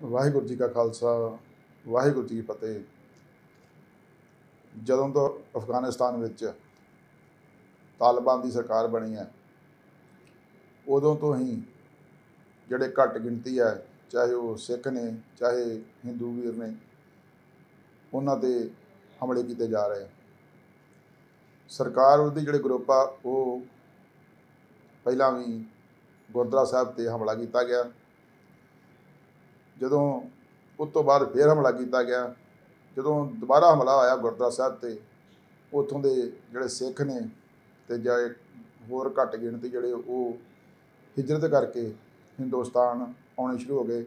ਵਾਹਿਗੁਰੂ ਜੀ ਕਾ ਖਾਲਸਾ, ਵਾਹਿਗੁਰੂ ਜੀ ਕੀ ਫਤਿਹ। ਜਦੋਂ ਤੋਂ ਅਫਗਾਨਿਸਤਾਨ ਵਿੱਚ ਤਾਲਿਬਾਨ ਦੀ ਸਰਕਾਰ ਬਣੀ ਹੈ, ਉਦੋਂ ਤੋਂ ਹੀ ਜਿਹੜੇ ਘੱਟ ਗਿਣਤੀ ਹੈ, ਚਾਹੇ ਉਹ ਸਿੱਖ ਨੇ, ਚਾਹੇ ਹਿੰਦੂ ਵੀਰ ਨੇ, ਉਹਨਾਂ ਤੇ ਹਮਲੇ ਕੀਤੇ ਜਾ ਰਹੇ। ਸਰਕਾਰ ਉਹਦੇ ਜਿਹੜੇ ਗਰੁੱਪ ਆ, ਉਹ ਪਹਿਲਾਂ ਵੀ ਗੁਰਦੁਆਰਾ ਸਾਹਿਬ ਤੇ ਹਮਲਾ ਕੀਤਾ ਗਿਆ। ਜਦੋਂ ਉਸ ਤੋਂ ਬਾਅਦ ਫੇਰ ਹਮਲਾ ਕੀਤਾ ਗਿਆ, ਜਦੋਂ ਦੁਬਾਰਾ ਹਮਲਾ ਹੋਇਆ ਗੁਰਦੁਆਰਾ ਸਾਹਿਬ ਤੇ, ਉੱਥੋਂ ਦੇ ਜਿਹੜੇ ਸਿੱਖ ਨੇ ਤੇ ਜਾਂ ਹੋਰ ਘੱਟ ਗਿਣਤੀ ਜਿਹੜੇ ਉਹ ਹਿਜਰਤ ਕਰਕੇ ਹਿੰਦੁਸਤਾਨ ਆਉਣੇ ਸ਼ੁਰੂ ਹੋ ਗਏ।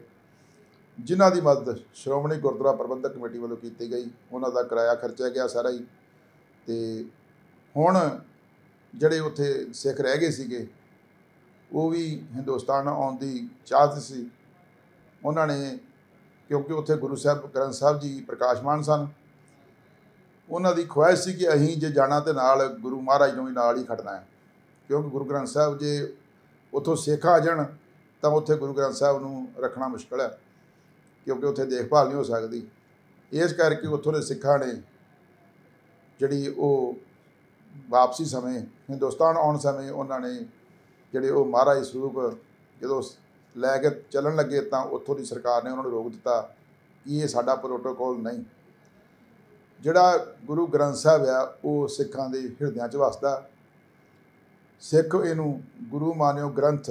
ਜਿਨ੍ਹਾਂ ਦੀ ਮਦਦ ਸ਼੍ਰੋਮਣੀ ਗੁਰਦੁਆਰਾ ਪ੍ਰਬੰਧਕ ਕਮੇਟੀ ਵੱਲੋਂ ਕੀਤੀ ਗਈ, ਉਹਨਾਂ ਦਾ ਕਿਰਾਇਆ ਖਰਚਿਆ ਗਿਆ ਸਾਰਾ ਹੀ। ਤੇ ਹੁਣ ਜਿਹੜੇ ਉੱਥੇ ਸਿੱਖ ਰਹਿ ਗਏ ਸੀਗੇ, ਉਹ ਵੀ ਹਿੰਦੁਸਤਾਨ ਆਉਣ ਦੀ ਚਾਹਤ ਸੀ। ਉਹਨਾਂ ਨੇ, ਕਿਉਂਕਿ ਉੱਥੇ ਗੁਰੂ ਸਾਹਿਬ, ਗ੍ਰੰਥ ਸਾਹਿਬ ਜੀ ਪ੍ਰਕਾਸ਼ਮਾਨ ਸਨ, ਉਹਨਾਂ ਦੀ ਖੁਆਇਸ਼ ਸੀ ਕਿ ਅਸੀਂ ਜੇ ਜਾਣਾ ਤੇ ਨਾਲ ਗੁਰੂ ਮਹਾਰਾਜ ਨੂੰ ਵੀ ਨਾਲ ਹੀ ਖੜਨਾ ਹੈ। ਕਿਉਂਕਿ ਗੁਰੂ ਗ੍ਰੰਥ ਸਾਹਿਬ ਜੇ ਉੱਥੋਂ ਸਿੱਖ ਆ ਜਾਣ, ਤਾਂ ਉੱਥੇ ਗੁਰੂ ਗ੍ਰੰਥ ਸਾਹਿਬ ਨੂੰ ਰੱਖਣਾ ਮੁਸ਼ਕਲ ਹੈ, ਕਿਉਂਕਿ ਉੱਥੇ ਦੇਖਭਾਲ ਨਹੀਂ ਹੋ ਸਕਦੀ। ਇਸ ਕਰਕੇ ਉੱਥੋਂ ਦੇ ਸਿੱਖਾਂ ਨੇ ਜਿਹੜੀ ਉਹ ਵਾਪਸੀ ਸਮੇਂ, ਹਿੰਦੁਸਤਾਨ ਆਉਣ ਸਮੇਂ, ਉਹਨਾਂ ਨੇ ਜਿਹੜੇ ਉਹ ਮਹਾਰਾਜ ਸਰੂਪ ਜਦੋਂ ਲੈ ਕੇ ਚੱਲਣ ਲੱਗੇ ਤਾਂ ਉੱਥੋਂ ਦੀ ਸਰਕਾਰ ਨੇ ਉਹਨਾਂ ਨੂੰ ਰੋਕ ਦਿੱਤਾ ਕਿ ਇਹ ਸਾਡਾ ਪ੍ਰੋਟੋਕੋਲ ਨਹੀਂ। ਜਿਹੜਾ ਗੁਰੂ ਗ੍ਰੰਥ ਸਾਹਿਬ ਆ, ਉਹ ਸਿੱਖਾਂ ਦੇ ਹਿਰਦਿਆਂ 'ਚ ਵਸਦਾ। ਸਿੱਖ ਇਹਨੂੰ ਗੁਰੂ ਮਾਨਿਓ ਗ੍ਰੰਥ,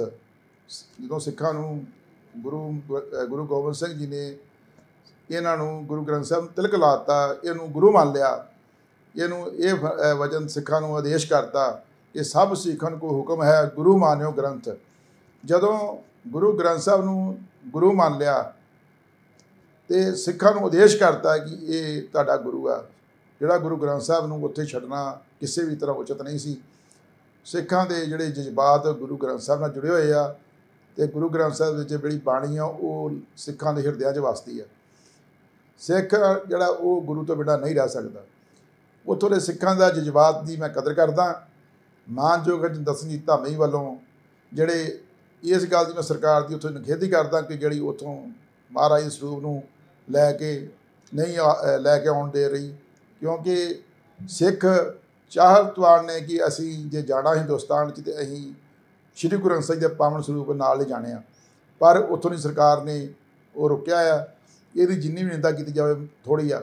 ਜਦੋਂ ਸਿੱਖਾਂ ਨੂੰ ਗੁਰੂ ਗੁਰੂ ਗੋਬਿੰਦ ਸਿੰਘ ਜੀ ਨੇ ਇਹਨਾਂ ਨੂੰ ਗੁਰੂ ਗ੍ਰੰਥ ਸਾਹਿਬ ਨੂੰ ਤਿਲਕ ਲਾਤਾ, ਇਹਨੂੰ ਗੁਰੂ ਮੰਨ ਲਿਆ। ਇਹਨੂੰ ਇਹ ਫ- ਵਚਨ ਸਿੱਖਾਂ ਨੂੰ ਆਦੇਸ਼ ਕਰਤਾ ਕਿ ਸਭ ਸਿੱਖਾਂ ਕੋ ਹੁਕਮ ਹੈ ਗੁਰੂ ਮਾਨਿਓ ਗ੍ਰੰਥ। ਜਦੋਂ ਗੁਰੂ ਗ੍ਰੰਥ ਸਾਹਿਬ ਨੂੰ ਗੁਰੂ ਮੰਨ ਲਿਆ ਤੇ ਸਿੱਖਾਂ ਨੂੰ ਉਦੇਸ਼ ਕਰਤਾ ਕਿ ਇਹ ਤੁਹਾਡਾ ਗੁਰੂ ਆ, ਜਿਹੜਾ ਗੁਰੂ ਗ੍ਰੰਥ ਸਾਹਿਬ ਨੂੰ ਉੱਥੇ ਛੱਡਣਾ ਕਿਸੇ ਵੀ ਤਰ੍ਹਾਂ ਉਚਿਤ ਨਹੀਂ ਸੀ, ਸਿੱਖਾਂ ਦੇ ਜਿਹੜੇ ਜਜ਼ਬਾਤ ਗੁਰੂ ਗ੍ਰੰਥ ਸਾਹਿਬ ਨਾਲ ਜੁੜੇ ਹੋਏ ਆ ਤੇ ਗੁਰੂ ਗ੍ਰੰਥ ਸਾਹਿਬ ਵਿੱਚ ਜਿਹੜੀ ਬਾਣੀ ਆ, ਉਹ ਸਿੱਖਾਂ ਦੇ ਹਿਰਦਿਆਂ 'ਚ ਵਸਦੀ ਆ। ਸਿੱਖ ਜਿਹੜਾ ਉਹ ਗੁਰੂ ਤੋਂ ਬਿਨਾਂ ਨਹੀਂ ਰਹਿ ਸਕਦਾ। ਉੱਥੋਂ ਦੇ ਸਿੱਖਾਂ ਦਾ ਜਜ਼ਬਾਤ ਦੀ ਮੈਂ ਕਦਰ ਕਰਦਾ। ਮਾਨਯੋਗ ਦਸਵੀਂ ਧਾਮੀ ਵੱਲੋਂ ਜਿਹੜੇ ਇਸ ਗੱਲ ਦੀ ਮੈਂ ਸਰਕਾਰ ਦੀ ਉੱਥੋਂ ਨਿਖੇਧੀ ਕਰਦਾ ਕਿ ਜਿਹੜੀ ਉੱਥੋਂ ਮਹਾਰਾਜ ਸਰੂਪ ਨੂੰ ਲੈ ਕੇ ਨਹੀਂ ਆ- ਲੈ ਕੇ ਆਉਣ ਦੇ ਰਹੀ। ਕਿਉਂਕਿ ਸਿੱਖ ਚਾਹਤਵਾਨ ਨੇ ਕਿ ਅਸੀਂ ਜੇ ਜਾਣਾ ਹਿੰਦੁਸਤਾਨ 'ਚ ਤੇ ਅਸੀਂ ਸ਼੍ਰੀ ਗੁਰੂ ਗ੍ਰੰਥ ਸਾਹਿਬ ਦੇ ਪਾਵਨ ਸਰੂਪ ਨਾਲ ਲੈ ਜਾਣੇ ਆ। ਪਰ ਉੱਥੋਂ ਦੀ ਸਰਕਾਰ ਨੇ ਉਹ ਰੁਕਿਆ ਆ। ਇਹਦੀ ਜਿੰਨੀ ਵੀ ਨਿੰਦਾ ਕੀਤੀ ਜਾਵੇ ਥੋੜੀ ਆ।